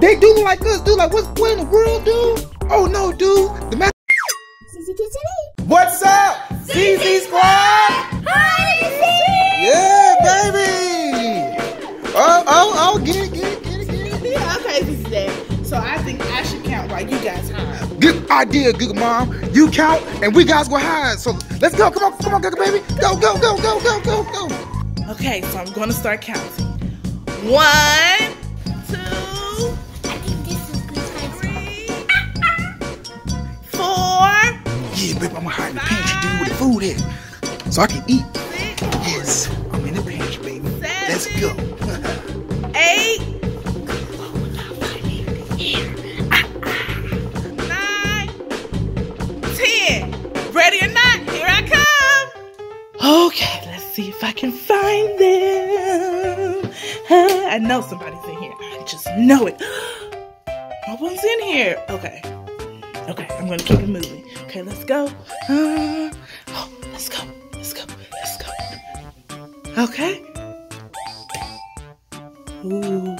They do look like us, dude. Like, what's what in the world, dude? Oh no, dude. The man. ZZ Kids TV. What's up, ZZ Squad? Hi, Yeah, baby. Oh, oh, oh, get it, get it, get it, get it. Yeah, okay, this is that. So I think I should count while you guys hide. Good idea, Goo Goo Mom. You count, and we guys go hide. So let's go. Come on, come on, Goo Goo baby. Go, go, go, go, go, go, go. Okay, so I'm gonna start counting. One, Yeah, babe, I'm gonna hide in the pantry, dude, where the food is, so I can eat. six, Yes, I'm in the pantry, baby. Let's go. eight, nine, ten. Ready or not, here I come. Okay, let's see if I can find them. I know somebody's in here. I just know it. No one's in here. Okay. Okay, I'm gonna keep it moving. Okay, let's go. Uh, oh, let's go. Let's go. Let's go. Okay. Ooh.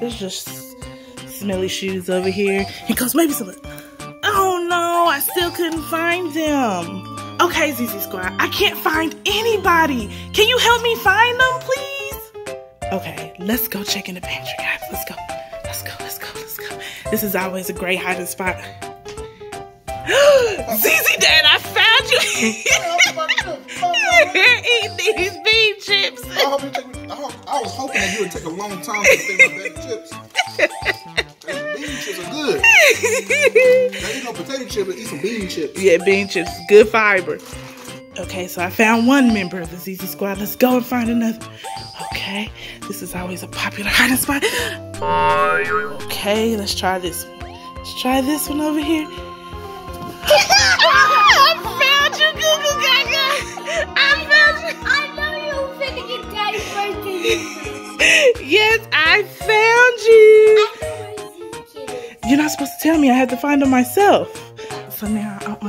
There's just smelly shoes over here. And goes maybe some. Oh no, I still couldn't find them. Okay, ZZ Squad, I can't find anybody. Can you help me find them, please? Okay, let's go check in the pantry, guys. Let's go. This is always a great hiding spot. ZZ Dad, I found you. Eating these bean chips. I, take, I, I was hoping that you would take a long time to think about chips. Bean chips are good. Now, you know, potato chips, eat some bean chips. Yeah, bean chips, good fiber. Okay, so I found one member of the ZZ Squad. Let's go and find another. Okay, this is always a popular hiding spot. Okay, let's try this one. Let's try this one over here. I found you, Goo Goo Gaga. I found you. I know you were finna get Daddy's birthday. Yes, I found you. I know where ZZ Kid is. You're not supposed to tell me. I had to find them myself. So now I'm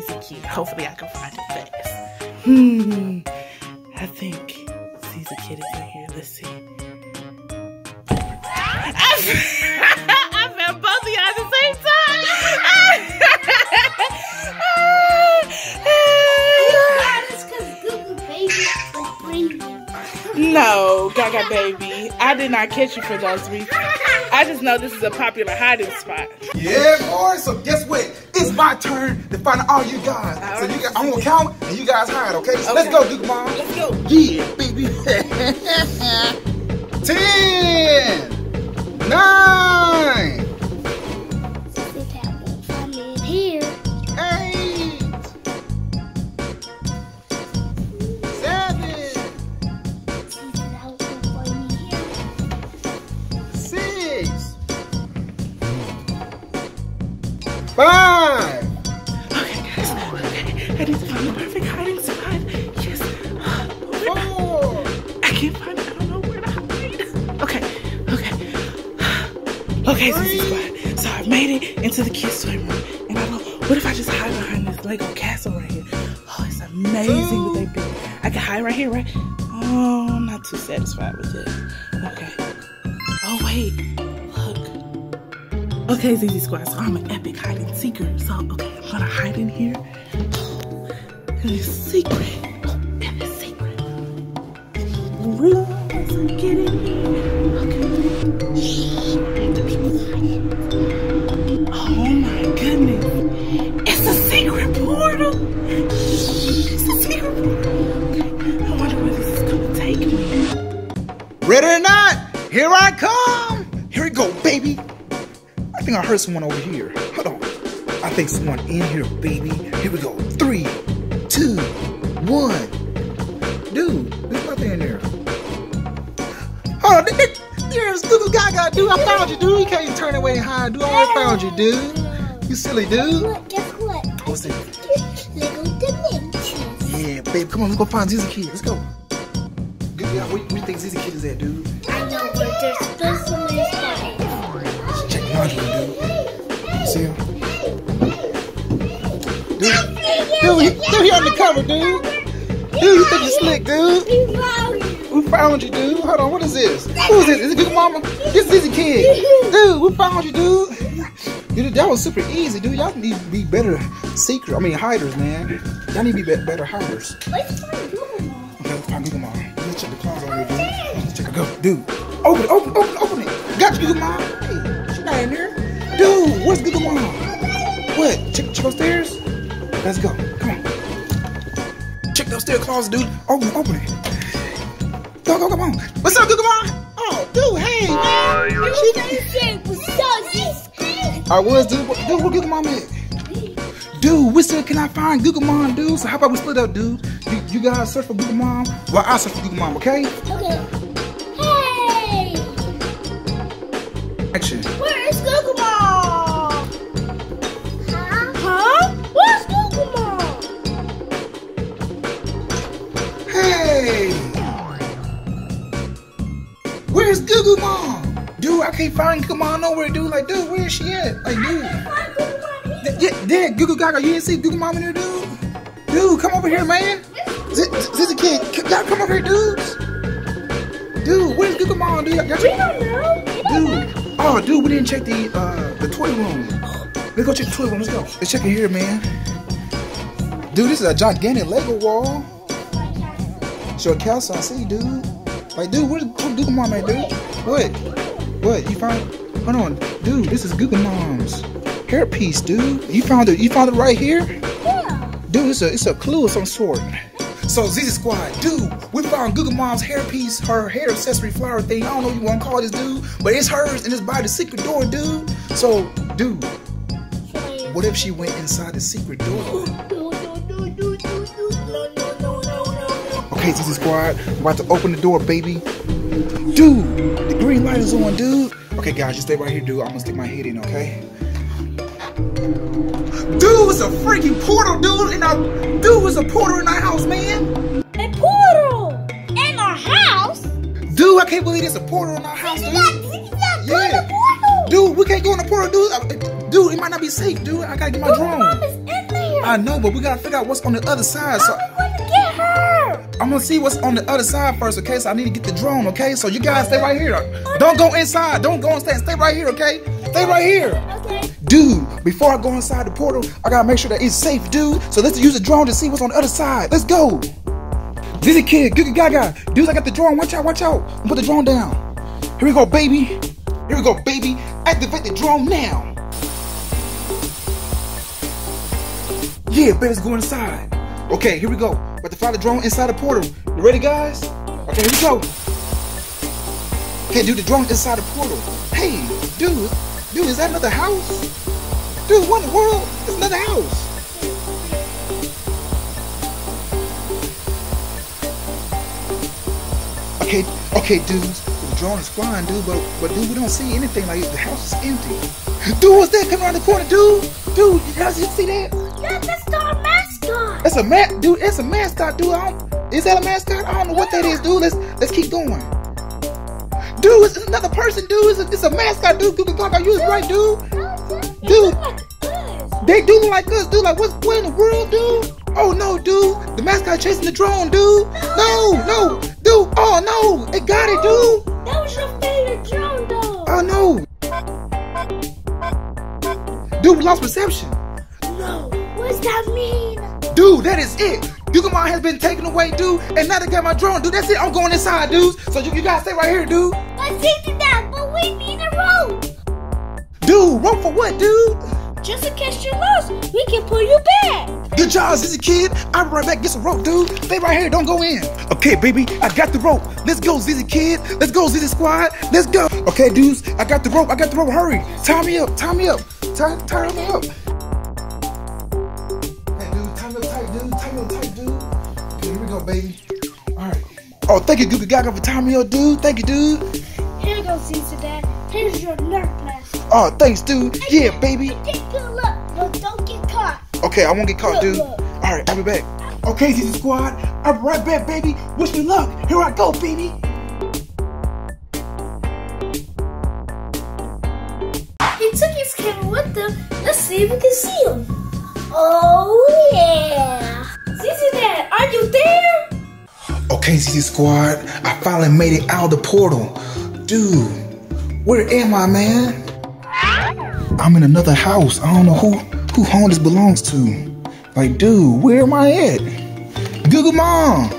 find ZZ Kid. Hopefully, I can find it fast. Hmm. I think ZZ Kid is in here. Let's see. I, I found both of y'all at the same time. It's because Goo Goo Baby. No, Gaga baby. I did not catch you for those reasons. I just know this is a popular hiding spot. Yeah, boy. So guess what? It's my turn to find all you guys. So you guys, I'm gonna count and you guys hide, okay? So let's go, Goo Goo Mom. Let's go. Yeah, baby. Ten, nine, Oh, I'm not too satisfied with it. Okay. Oh wait. Look. Okay, ZZ Squad, so I'm an epic hiding seeker. So, okay, I'm gonna hide in here. And it's secret. It's secret. Run, so get in here. Okay. Shh, Ready or not, here I come. Here we go, baby. I think I heard someone over here. Hold on. I think someone in here, baby. Here we go. Three, two, one. Dude, there's nothing in there. Hold on. there- There's Goo Goo Gaga, dude. I found you, dude. You can't turn away and hide, dude. I already found you, dude. You silly dude. Look, guess what? What's I that? Lego Dimensions. Yeah, babe. Come on, let's go find ZZ Kid. Let's go. Think ZZ Kid is at, dude? I know where there's still so many spots. Check room, dude. See him? Dude, dude, he, dude, he undercover, dude. Dude, you think you slick, dude? We found you. We found you, dude. Hold on, what is this? Who is this? Is it Goo Goo Mama? This is ZZ Kid. Dude, we found you, dude. Dude, that was super easy, dude. Y'all need to be better secret. I mean, hiders, man. Y'all need to be be- better hiders. Let's find Goo Goo Mom. Okay, let's find Goo Goo Mom. Go, dude. Open it, open, open, open it. Got you, Goo Goo Mom. Hey, she not in there. Dude, where's Goo Goo Mom? What? Check, check upstairs? Let's go. Come on. Check the upstairs closet, dude. Open open it. Go, go, come on. What's up, Goo Goo Mom? Oh, dude, hey, man. You say I was, dude. Dude, where Goo Goo Mom at? Dude, still can I find Goo Goo Mom, dude? So how about we split up, dude? You, you guys search for Goo Goo Mom, while I search for Goo Goo Mom, okay? Okay. Action. Where is Goo Goo Mom? Huh? Huh? Where's Goo Goo Mom? Hey! Where's Goo Goo Mom? Dude, I can't find Goo Goo Mom nowhere, dude. Like, dude, where is she at? Like, dude. Where's Goo Goo Mom? Th- Yeah, there, Goo Goo Gaga, you didn't see Goo Goo Mom in there, dude? Dude, come over here, man. ZZ Kid, y'all come over here, dudes. Dude, where's Goo Goo Mom, dude? We don't know. Oh, dude, we didn't check the uh the toy room. Let's go check the toy room. Let's go. Let's check it here, man. Dude, this is a gigantic Lego wall. Show a castle, I see, dude. Like, dude, where's where's Goo Goo Mom at, dude? What? What? You found? Hold on, dude. This is Goo Goo Mom's hairpiece, dude. You found it? You found it right here, Yeah. dude. It's a it's a clue of some sort. So ZZ Squad, dude, we found Goo Goo Mom's hairpiece, her hair accessory flower thing. I don't know what you want to call this dude, but it's hers and it's by the secret door, dude. So, dude, what if she went inside the secret door? Okay, ZZ Squad, I'm about to open the door, baby. Dude, the green light is on, dude. Okay, guys, just stay right here, dude. I'm gonna stick my head in, okay? Dude, it's a freaking portal, dude. In our, dude, it's a portal in our house, man. A portal in our house. Dude, I can't believe it's a portal in our house, dude. not, not Yeah. portal. Dude, we can't go in the portal, dude. Dude, it might not be safe, dude. I gotta get my Goo Goo Mom drone. is in there. I know, but we gotta figure out what's on the other side. So I'm going to get her. I'm gonna see what's on the other side first, okay? So I need to get the drone, okay? So you guys stay right here. Don't go inside. Don't go inside. Stay right here, okay? Stay right here. Okay. Dude, before I go inside the portal, I gotta make sure that it's safe, dude. So let's use the drone to see what's on the other side. Let's go. ZZ Kid, Goo Goo Gaga. Dudes, I got the drone. Watch out, watch out. Put the drone down. Here we go, baby. Here we go, baby. Activate the drone now. Yeah, baby's going inside. Okay, here we go. About to fly the drone inside the portal. You ready, guys? Okay, here we go. Okay, dude, the drone inside the portal. Hey, dude, dude, is that another house? Dude, what in the world? It's another house. Okay, okay, dudes. The drone is flying, dude, but but dude, we don't see anything. Like the house is empty. Dude, what's that coming around the corner, dude? Dude, you guys you see that? That's our mascot. That's a mat, dude. It's a mascot, dude. I don't, is that a mascot? I don't know what that is, dude. Let's let's keep going. Dude, it's another person, dude. It's a, it's a mascot, dude. Goo Goo Gaga, you was right, dude. Dude. look like us. They do look like us, dude. Like, what's what in the world, dude? Oh no, dude. The mascot chasing the drone, dude. No, no, dude. Oh no, it got it, dude. That was your favorite drone, though. Oh no. Dude, we lost reception. no. What's that mean? Dude, that is it. Goo Goo Mom has been taken away, dude, and now they got my drone, dude. That's it. I'm going inside, dude. So you, you guys stay right here, dude. Let's see Dude, rope for what, dude? Just in case you're lost, we can pull you back. Good job, ZZ Kid. I'll be right back. Get some rope, dude. Stay right here. Don't go in. Okay, baby. I got the rope. Let's go, ZZ Kid. Let's go, ZZ Squad. Let's go. Okay, dudes. I got the rope. I got the rope. Hurry. Tie me up. Tie me up. Tie, tie me up. Hey, dude. Tie me up tight, dude. Tie me up tight, dude. Okay, here we go, baby. All right. Oh, thank you, Goo Goo Gaga, for tying me up, dude. Thank you, dude. Here goes ZZ Dad. Here's your Nerf. Oh, thanks, dude. Yeah, baby. Take good luck, but don't get caught. Okay, I won't get caught, dude. All right, I'll be back. Okay, ZZ Squad, I'll be right back, baby. Wish me luck. Here I go, baby. He took his camera with him. Let's see if we can see him. Oh yeah. ZZ Dad, are you there? Okay, ZZ Squad, I finally made it out of the portal. Dude, where am I, man? I'm in another house. I don't know who who home this belongs to. Like, dude, where am I at? Goo Goo Mom!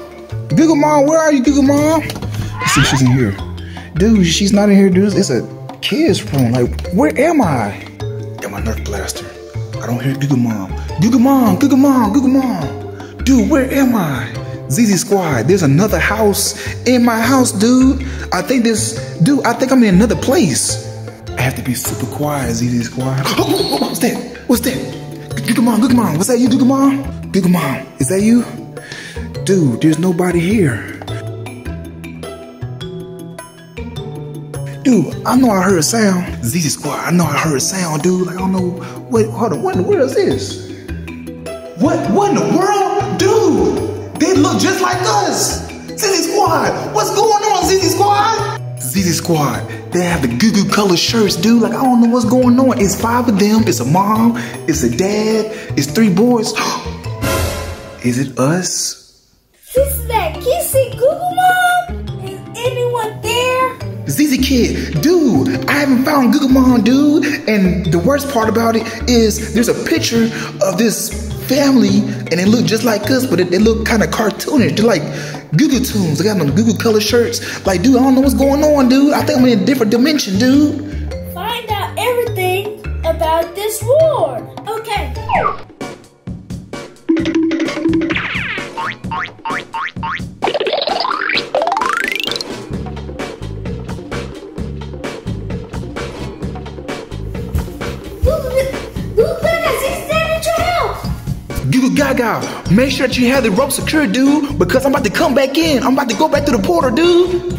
Goo Goo Mom, where are you, Goo Goo Mom? Let's see if she's in here. Dude, she's not in here, dude. It's a kid's room. Like, where am I? Got my Nerf blaster. I don't hear Goo Goo Mom. Goo Goo Mom, Goo Goo Mom, Goo Goo Mom. Dude, where am I? ZZ Squad, there's another house in my house, dude. I think this, dude, I think I'm in another place. Have to be super quiet, ZZ Squad. Oh, what's that? What's that? Goo Goo Mom, Goo Goo Mom, was that you, Goo Goo Mom? Goo Goo Mom, is that you? Dude, there's nobody here. Dude, I know I heard a sound. ZZ Squad, I know I heard a sound, dude. Like, I don't know. Wait, hold on. What in the world is this? What? What in the world? Dude, they look just like us. ZZ Squad, what's going on, ZZ Squad? ZZ Squad, they have the goo goo color shirts, dude. Like, I don't know what's going on. It's five of them. It's a mom. It's a dad. It's three boys. is it us? Sister that can you see Goo Goo Mom? Is anyone there? ZZ Kid, dude, I haven't found Goo Goo Mom, dude. And the worst part about it is there's a picture of this family and they look just like us, but they look kind of cartoonish. They're like Goo Goo Toonz. I got them Goo Goo color shirts. Like, dude, I don't know what's going on, dude. I think I'm in a different dimension, dude. Find out everything about this war. Gaga, make sure that you have the rope secured, dude, because I'm about to come back in. I'm about to go back to the portal, dude.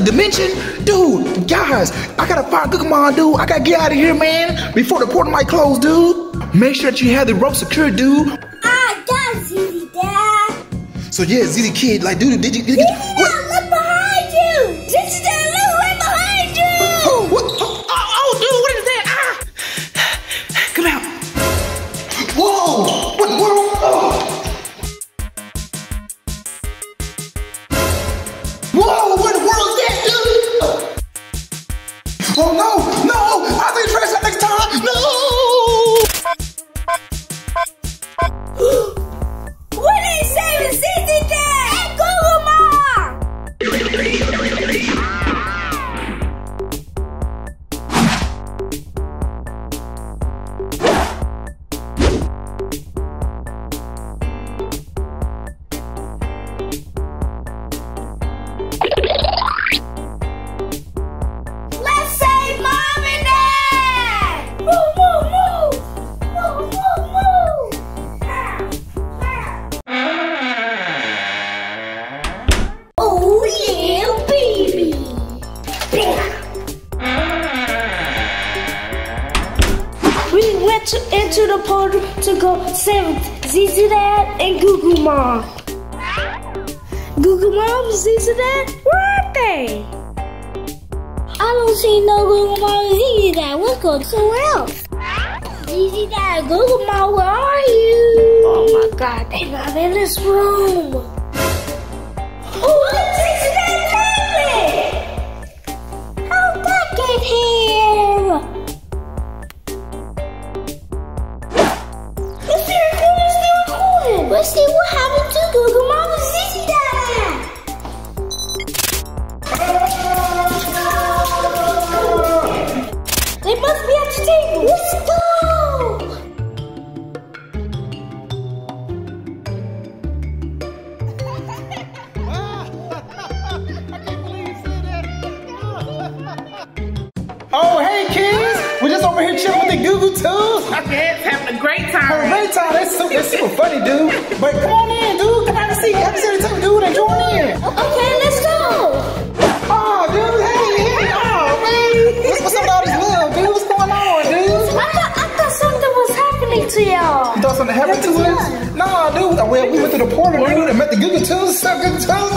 Another dimension. Dude, guys, I gotta find Goo Goo Mom, dude. I gotta get out of here, man, before the portal might close, dude. Make sure that you have the rope secured, dude. I got ZZ Dad. So yeah, ZZ Kid, like, dude, did you, did you what? To, into the portal to go save ZZ Dad and Goo Goo Mom. Goo Goo Mom, ZZ Dad, where are they? I don't see no Goo Goo Mom and ZZ Dad. Let's go somewhere else. ZZ Dad, Goo Goo Mom, where are you? Oh my God, they're not in this room. What happened something happened to us? No, dude. Well, we went to the portal, dude, and met the Goo Goo Toonz. What's up, Goo Goo Toonz?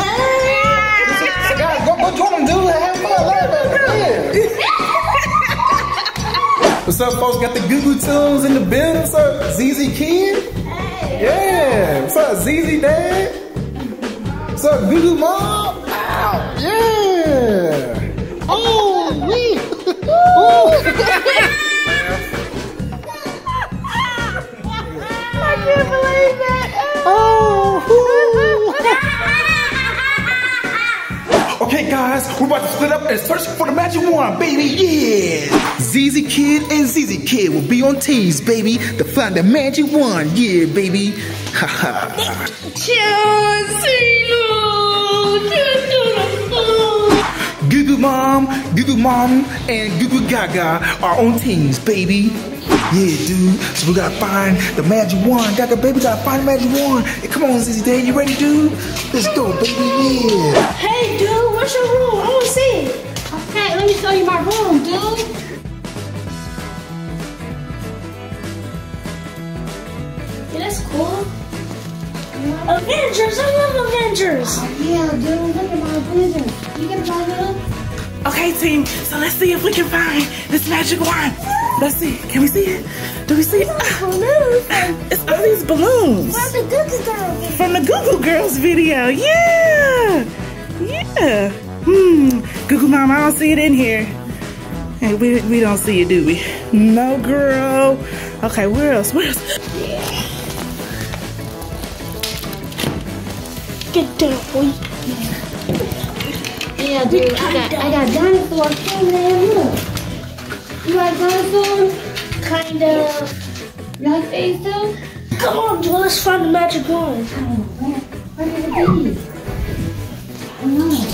So, guys, go, go join them, dude. Have fun, laugh. Yeah. What's up, folks? Got the Goo Goo Toonz in the building. What's up, ZZ Kid? Yeah. What's up, ZZ Dad? What's up, Goo Goo Mom? Ow. Yeah. Oh, we. guys, we're about to split up and search for the magic wand, baby. Yeah. ZZ Kid and ZZ Kid will be on teams, baby, to find the magic wand. Yeah, baby. Ha ha. Goo Mom, Goo Mom, and Goo Gaga are on teams, baby. Yeah, dude. So we gotta find the magic wand. Gaga, baby, gotta find the magic wand. Hey, come on, ZZ Dad, you ready, dude? Let's go, baby. Yeah. Hey, dude, what's your me show you my room, dude. Yeah, that's cool. Avengers, I love Avengers. Oh, yeah, dude, look at my Avengers. You gonna buy them? Okay, team. So let's see if we can find this magic wand. Let's see. Can we see it? Do we see it? Balloons. It's all these balloons Where's the Google Girl? from the Google Girls video. Yeah. Yeah. Hmm. Goo Goo Mom, I don't see it in here. Hey, we, we don't see it, do we? No, girl. Okay, where else? Where else? Get down, boy. Yeah, dude, I got, I got dinosaurs too, man. Look. You like dinosaurs? Kind of. You like these too? Come on, dude, let's find the magic wand. Where did it be? I know.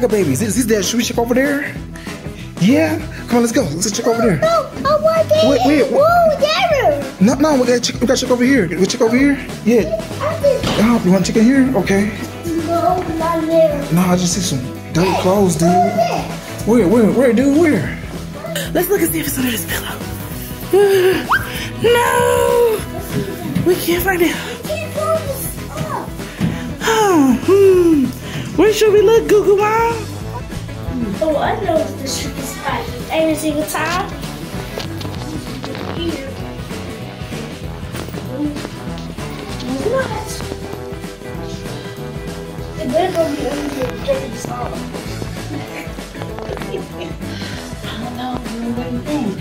Hey, Gaga babies, is, is that? Should we check over there? Yeah? Come on, let's go. Let's check over there. No, I want that. Wait, wait, what- Whoa, there. No, no, we gotta check, we gotta check over here. We check over here? Yeah. Oh, you wanna check in here? Okay. no, not there. No, I just see some dirty clothes, dude. Where, where, where, dude, where? Let's look and see if it's under this pillow. no. We can't find it. Can't pull this up. Oh, hmm. Where should we look, Goo Goo Mom? Oh, I know what this trick is like. Every single time. Here. Not. It better go be under the dirty salt. I don't know. What do you think?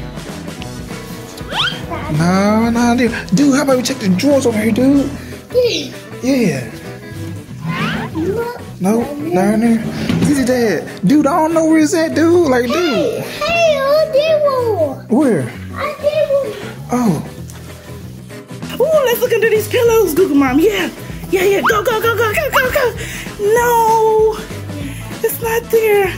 No, no, dude. Dude, how about we check the drawers over here, dude? Yeah. No, no, no. This is that. Dude, I don't know where it's at, dude. Like, dude. Hey, I did one. Where? I did one. Oh. Ooh, let's look under these pillows, Goo Goo Mom. Yeah, yeah, yeah. Go, go, go, go, go, go, go. No, it's not there.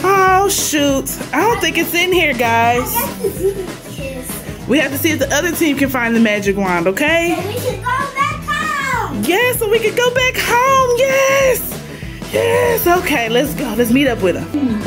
Oh shoot! I don't think it's in here, guys. That's the secret kiss. We have to see if the other team can find the magic wand. Okay? We should go back home. Yes, so we can go back home. Yes, yes. Okay, let's go. Let's meet up with them.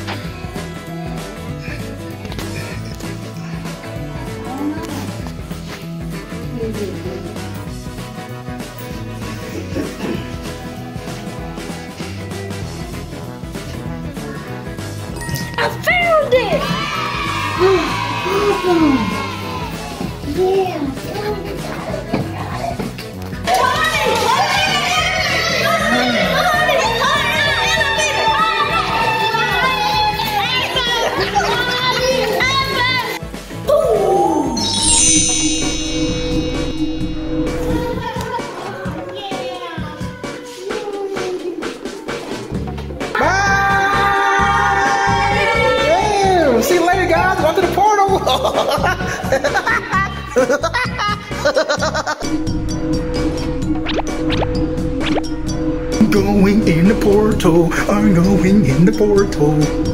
In the portal.